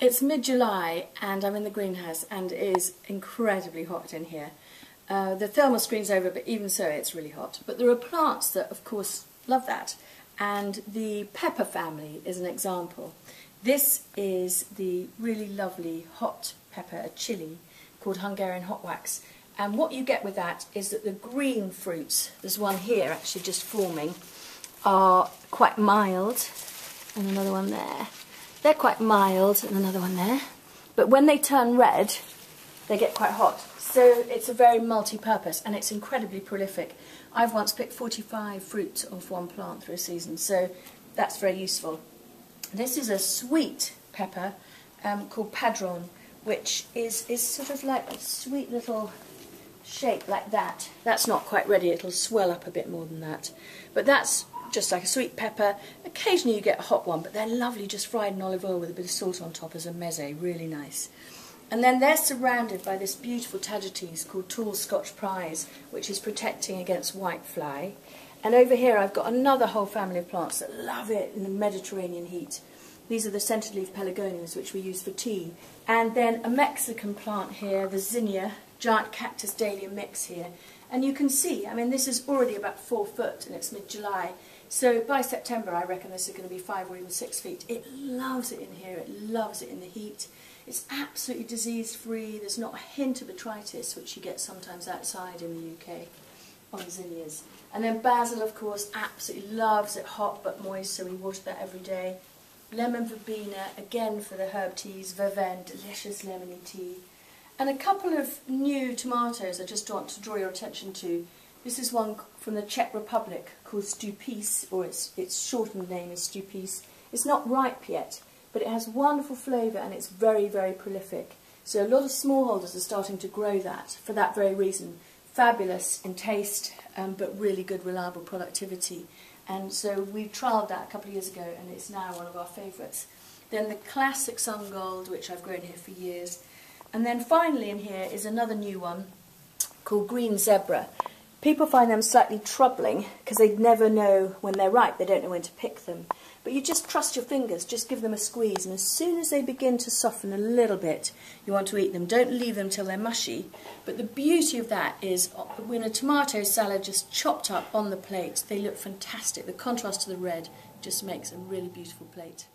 It's mid-July and I'm in the greenhouse and it is incredibly hot in here. Uh, the thermal screen's over but even so it's really hot. But there are plants that of course love that and the pepper family is an example. This is the really lovely hot pepper, a chili, called Hungarian hot wax. And what you get with that is that the green fruits, there's one here actually just forming, are quite mild, and another one there. They're quite mild, and another one there. But when they turn red, they get quite hot. So it's a very multi-purpose, and it's incredibly prolific. I've once picked 45 fruits off one plant through a season, so that's very useful. This is a sweet pepper um, called Padron, which is, is sort of like a sweet little shape like that. That's not quite ready, it'll swell up a bit more than that. But that's just like a sweet pepper. Occasionally you get a hot one, but they're lovely just fried in olive oil with a bit of salt on top as a meze, really nice. And then they're surrounded by this beautiful tagetes called tall Scotch prize, which is protecting against whitefly. And over here I've got another whole family of plants that love it in the Mediterranean heat. These are the scented leaf pelargoniums, which we use for tea. And then a Mexican plant here, the zinnia, giant cactus dahlia mix here. And you can see, I mean, this is already about four foot and it's mid-July. So by September, I reckon this is going to be five or even six feet. It loves it in here. It loves it in the heat. It's absolutely disease-free. There's not a hint of botrytis, which you get sometimes outside in the UK on zinnias. And then basil, of course, absolutely loves it hot but moist, so we water that every day. Lemon verbena, again for the herb teas, verveine, delicious lemony tea. And a couple of new tomatoes I just want to draw your attention to. This is one from the Czech Republic called Stupis, or its, its shortened name is Stupice. It's not ripe yet, but it has wonderful flavour and it's very, very prolific. So a lot of smallholders are starting to grow that for that very reason fabulous in taste, um, but really good, reliable productivity. And so we trialled that a couple of years ago, and it's now one of our favourites. Then the classic sun gold, which I've grown here for years. And then finally in here is another new one called green zebra. People find them slightly troubling because they never know when they're ripe, they don't know when to pick them. But you just trust your fingers, just give them a squeeze, and as soon as they begin to soften a little bit, you want to eat them. Don't leave them till they're mushy. But the beauty of that is uh, when a tomato salad just chopped up on the plate, they look fantastic. The contrast to the red just makes a really beautiful plate.